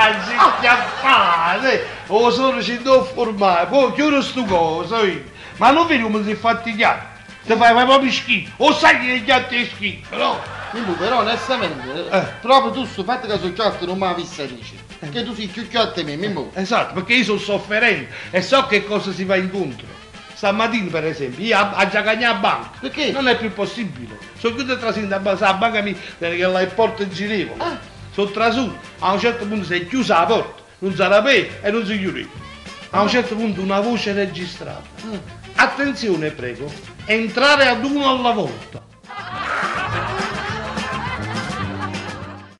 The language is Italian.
Ah, si chiappate! O sono ci devo formare, poi chiudo sto coso io. Ma non vedi come si è fattigato? Ti fai, fai proprio schifo. O sai che gli gatti è schifo, no? Mimmo, però onestamente, Eh. proprio tu sto fatto che sono chiotto non mi ha visto dice. Che tu sei più chiotto di me, Mimmo. Esatto, perché io sono sofferente e so che cosa si va incontro. Stamattina, per esempio, io a, a giocare a banca. Perché? Non è più possibile. Sono chiuso trasino a banca, la banca mi che la porta girevole. Ah. Sono trasuto, a un certo punto si è chiusa la porta, non si rapè e non si chiudeva. A un certo punto una voce registrata. Ah. Attenzione, prego, entrare ad uno alla volta.